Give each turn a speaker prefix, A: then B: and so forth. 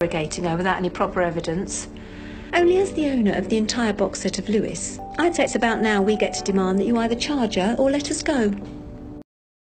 A: interrogating her without any proper evidence.
B: Only as the owner of the entire box set of Lewis, I'd say it's about now we get to demand that you either charge her or let us go.